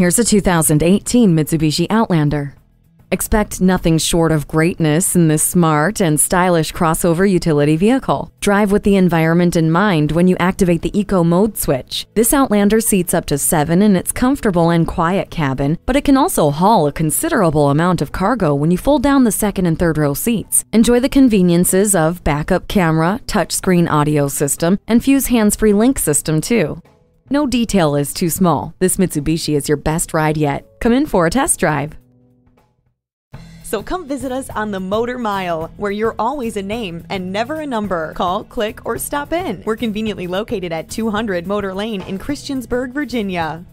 Here's a 2018 Mitsubishi Outlander. Expect nothing short of greatness in this smart and stylish crossover utility vehicle. Drive with the environment in mind when you activate the Eco Mode switch. This Outlander seats up to seven in its comfortable and quiet cabin, but it can also haul a considerable amount of cargo when you fold down the second and third row seats. Enjoy the conveniences of backup camera, touchscreen audio system, and Fuse hands-free link system too. No detail is too small. This Mitsubishi is your best ride yet. Come in for a test drive. So come visit us on the Motor Mile, where you're always a name and never a number. Call, click, or stop in. We're conveniently located at 200 Motor Lane in Christiansburg, Virginia.